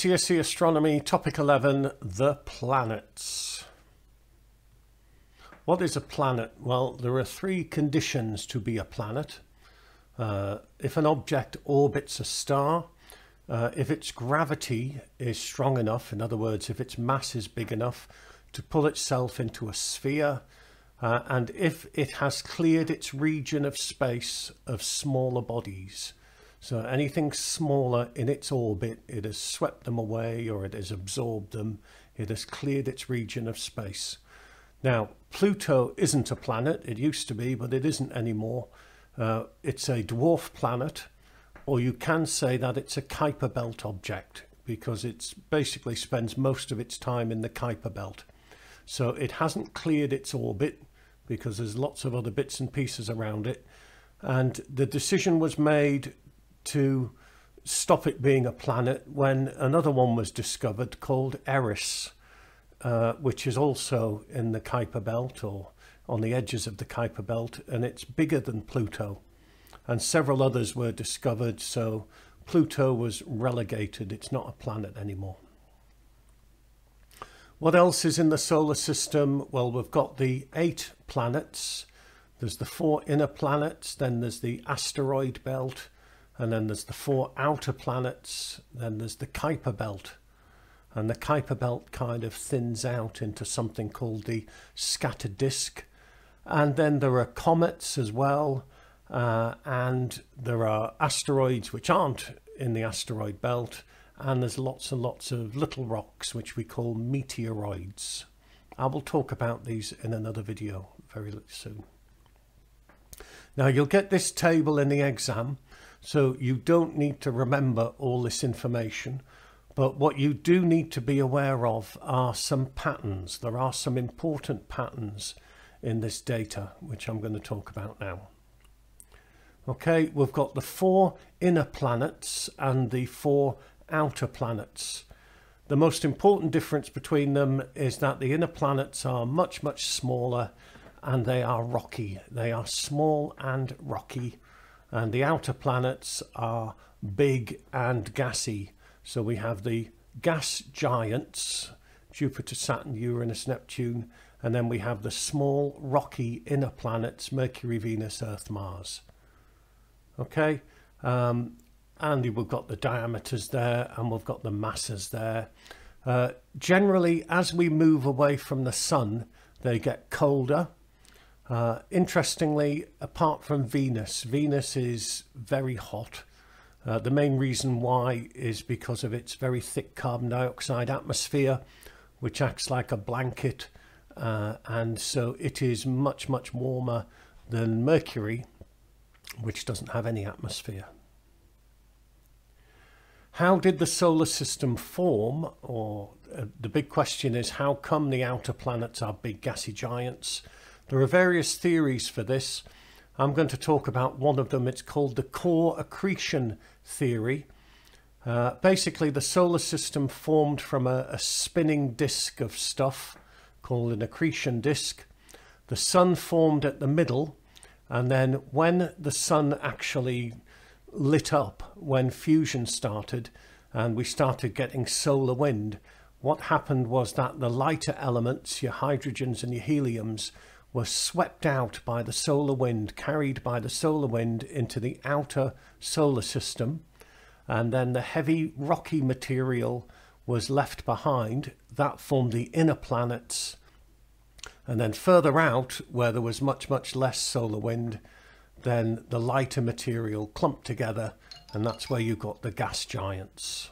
GCSE Astronomy Topic 11 The Planets. What is a planet? Well, there are three conditions to be a planet. Uh, if an object orbits a star, uh, if its gravity is strong enough, in other words, if its mass is big enough to pull itself into a sphere, uh, and if it has cleared its region of space of smaller bodies. So anything smaller in its orbit, it has swept them away or it has absorbed them. It has cleared its region of space. Now, Pluto isn't a planet. It used to be, but it isn't anymore. Uh, it's a dwarf planet, or you can say that it's a Kuiper Belt object because it basically spends most of its time in the Kuiper Belt. So it hasn't cleared its orbit because there's lots of other bits and pieces around it. And the decision was made to stop it being a planet when another one was discovered called Eris, uh, which is also in the Kuiper Belt or on the edges of the Kuiper Belt, and it's bigger than Pluto. And several others were discovered, so Pluto was relegated. It's not a planet anymore. What else is in the solar system? Well, we've got the eight planets. There's the four inner planets, then there's the asteroid belt, and then there's the four outer planets, then there's the Kuiper Belt. And the Kuiper Belt kind of thins out into something called the scattered disk. And then there are comets as well, uh, and there are asteroids which aren't in the asteroid belt, and there's lots and lots of little rocks which we call meteoroids. I will talk about these in another video very soon. Now you'll get this table in the exam so you don't need to remember all this information. But what you do need to be aware of are some patterns. There are some important patterns in this data, which I'm going to talk about now. Okay, we've got the four inner planets and the four outer planets. The most important difference between them is that the inner planets are much, much smaller and they are rocky. They are small and rocky and the outer planets are big and gassy. So we have the gas giants, Jupiter, Saturn, Uranus, Neptune, and then we have the small rocky inner planets, Mercury, Venus, Earth, Mars. Okay, um, and we've got the diameters there and we've got the masses there. Uh, generally, as we move away from the sun, they get colder uh, interestingly, apart from Venus, Venus is very hot. Uh, the main reason why is because of its very thick carbon dioxide atmosphere, which acts like a blanket. Uh, and so it is much, much warmer than Mercury, which doesn't have any atmosphere. How did the solar system form? Or uh, the big question is how come the outer planets are big gassy giants? There are various theories for this. I'm going to talk about one of them. It's called the core accretion theory. Uh, basically, the solar system formed from a, a spinning disk of stuff called an accretion disk. The sun formed at the middle, and then when the sun actually lit up, when fusion started, and we started getting solar wind, what happened was that the lighter elements, your hydrogens and your heliums, were swept out by the solar wind, carried by the solar wind into the outer solar system, and then the heavy rocky material was left behind. That formed the inner planets. And then further out, where there was much, much less solar wind, then the lighter material clumped together, and that's where you got the gas giants.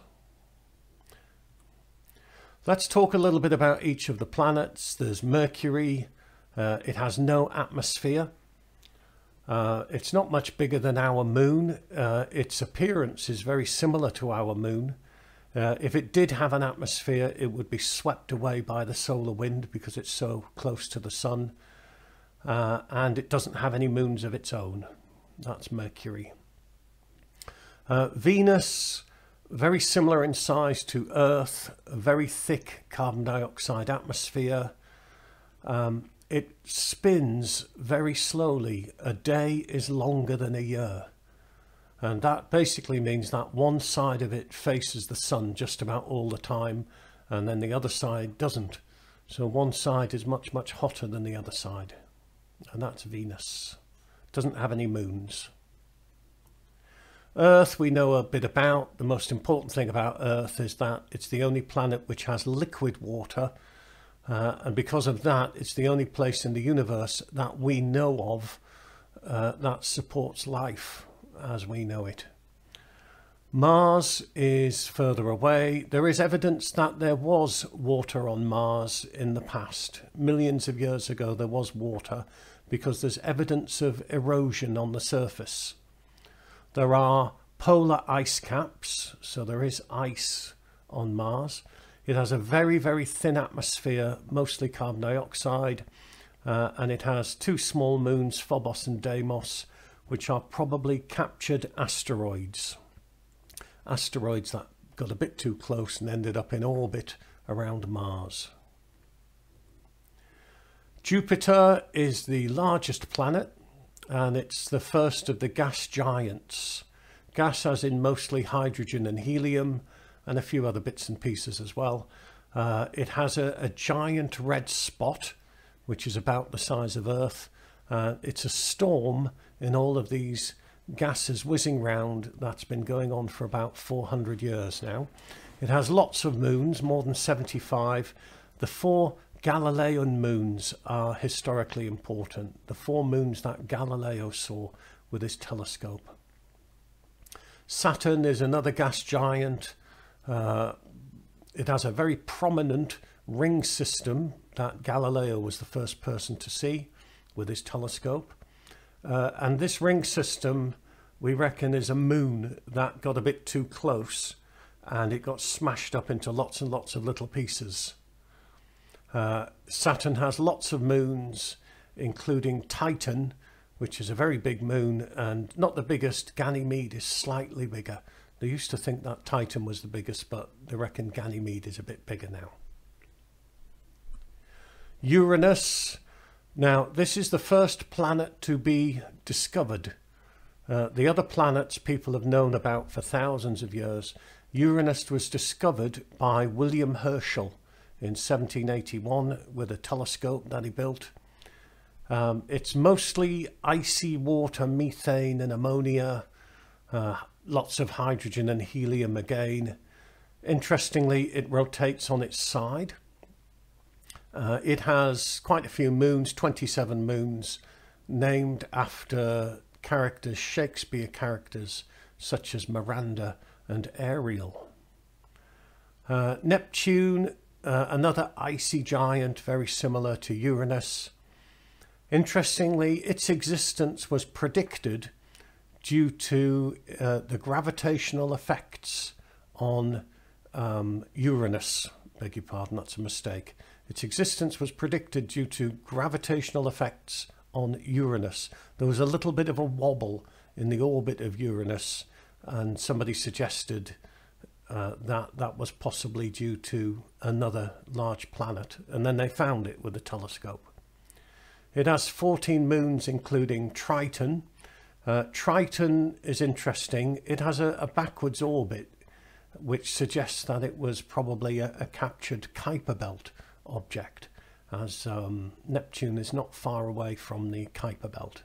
Let's talk a little bit about each of the planets. There's Mercury, uh, it has no atmosphere. Uh, it's not much bigger than our moon. Uh, its appearance is very similar to our moon. Uh, if it did have an atmosphere, it would be swept away by the solar wind because it's so close to the sun. Uh, and it doesn't have any moons of its own. That's Mercury. Uh, Venus, very similar in size to Earth, very thick carbon dioxide atmosphere. Um, it spins very slowly. A day is longer than a year. And that basically means that one side of it faces the sun just about all the time, and then the other side doesn't. So one side is much, much hotter than the other side. And that's Venus. Doesn't have any moons. Earth we know a bit about. The most important thing about Earth is that it's the only planet which has liquid water. Uh, and because of that, it's the only place in the universe that we know of uh, that supports life as we know it. Mars is further away. There is evidence that there was water on Mars in the past. Millions of years ago, there was water because there's evidence of erosion on the surface. There are polar ice caps, so there is ice on Mars. It has a very, very thin atmosphere, mostly carbon dioxide, uh, and it has two small moons, Phobos and Deimos, which are probably captured asteroids asteroids that got a bit too close and ended up in orbit around Mars. Jupiter is the largest planet and it's the first of the gas giants. Gas as in mostly hydrogen and helium and a few other bits and pieces as well. Uh, it has a, a, giant red spot which is about the size of Earth. Uh, it's a storm in all of these gases whizzing round that's been going on for about 400 years now. It has lots of moons, more than 75. The four Galilean moons are historically important, the four moons that Galileo saw with his telescope. Saturn is another gas giant. Uh, it has a very prominent ring system that Galileo was the first person to see with his telescope. Uh, and this ring system, we reckon, is a moon that got a bit too close and it got smashed up into lots and lots of little pieces. Uh, Saturn has lots of moons, including Titan, which is a very big moon and not the biggest. Ganymede is slightly bigger. They used to think that Titan was the biggest, but they reckon Ganymede is a bit bigger now. Uranus now, this is the first planet to be discovered. Uh, the other planets people have known about for thousands of years. Uranus was discovered by William Herschel in 1781 with a telescope that he built. Um, it's mostly icy water, methane and ammonia, uh, lots of hydrogen and helium again. Interestingly, it rotates on its side. Uh, it has quite a few moons, 27 moons, named after characters, Shakespeare characters, such as Miranda and Ariel. Uh, Neptune, uh, another icy giant, very similar to Uranus. Interestingly, its existence was predicted due to uh, the gravitational effects on um, Uranus. Beg your pardon, that's a mistake. Its existence was predicted due to gravitational effects on Uranus. There was a little bit of a wobble in the orbit of Uranus, and somebody suggested uh, that that was possibly due to another large planet, and then they found it with a telescope. It has 14 moons, including Triton. Uh, Triton is interesting. It has a, a, backwards orbit, which suggests that it was probably a, a captured Kuiper belt object as um, Neptune is not far away from the Kuiper belt.